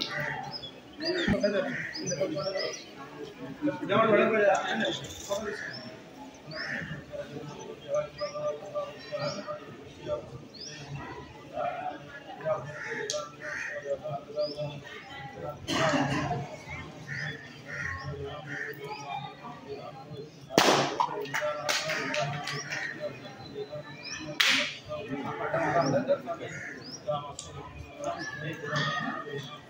ईश्वर भगवान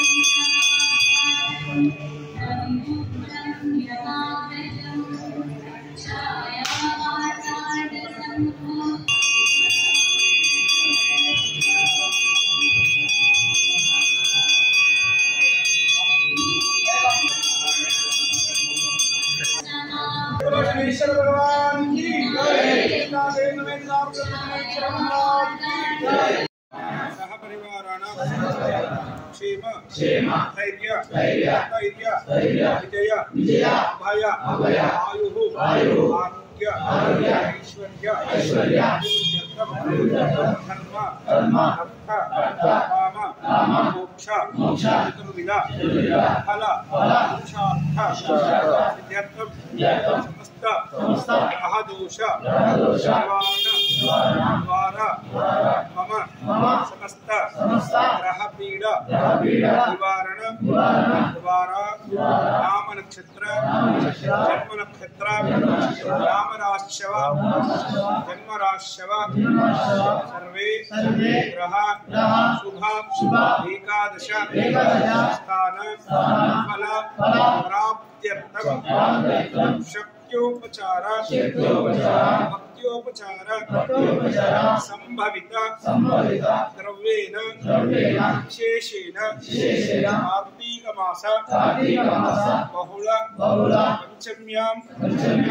कृष्णा देव नवेद नाम कृष्ण भगवान की जय सह परिवाराणां क्षेम क्षेम धैर्य धैर्य धैर्य धैर्य विजय विजय भय अभय आयुः आयुः आरोग्य आरोग्य ऐश्वर्य ऐश्वर्य धर्म धर्म अर्थ अर्थ काम काम मोक्ष मोक्ष चतुर्विध फल फल पुरुषार्थ सिद्ध्यर्थम समस्त समस्त ग्रह दोष महदोष महदोष निवारण द्वारा मम मम समस्त ग्रह पीड निवारण निवारण द्वारा नाम नक्षत्र जन्म नक्षत्र राशव जन्म राशव सर्वे ग्रह शुभ एकादश स्थान फल फल प्राप्त्यर्थम। शक्योपचार भक्त्योपचार संभवित द्रव्येन विशेषेण विशेषेण कार्तीक मास कार्तीक मास बहुल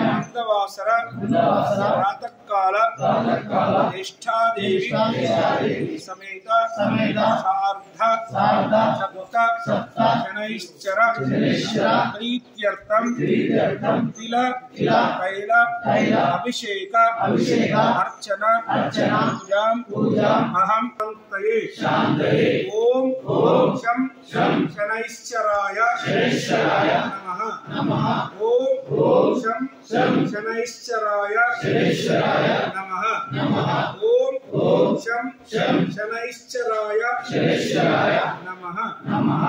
अंतवासर अंतवासर प्रातःकाल ज्येष्ठादेवी समेत सार्ध सप्त प्रीत्यर्थं तिल। तिल। तैल। अभिषेक। अर्चन। पूजां पूजां अहं शान्तये। शान्तये। ॐ ॐ शं शं। शनैश्चराय। नमः। नमः। ॐ ॐ शं शं। शनैश्चराय। शनैश्चराय नमः। नमः। ॐ ॐ शं शं। शनैश्चराय। शनैश्चराय नमः।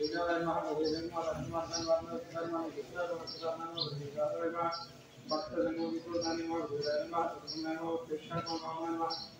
श्रीधर विश्रांतः प्रजापतिश्वर जातान कृष्ण को जन्मस्तनो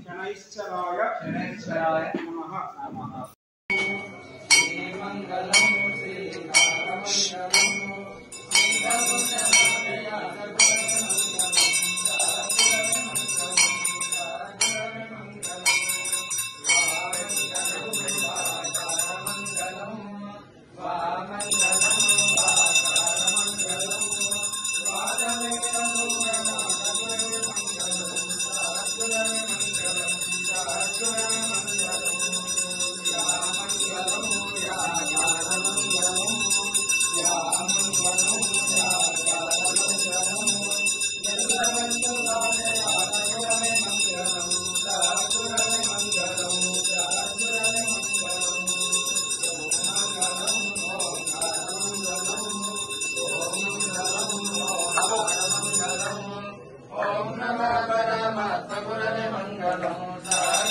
Jason Tenaga. Jason Tenaga.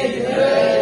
Ei, ei.